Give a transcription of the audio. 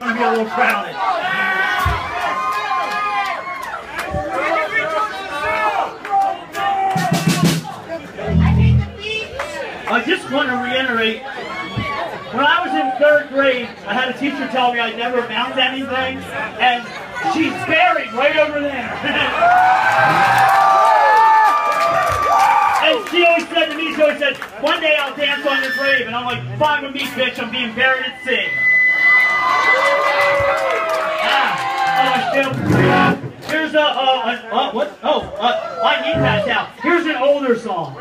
gonna be a little crowded. I just want to reiterate, when I was in third grade, I had a teacher tell me I'd never amount to anything, and she's buried right over there. and she always said to me, she always said, one day I'll dance on your grave, and I'm like, fine with me, bitch, I'm being buried at sea. Here's a, uh, uh, what, oh, uh, I need that now. Here's an older song.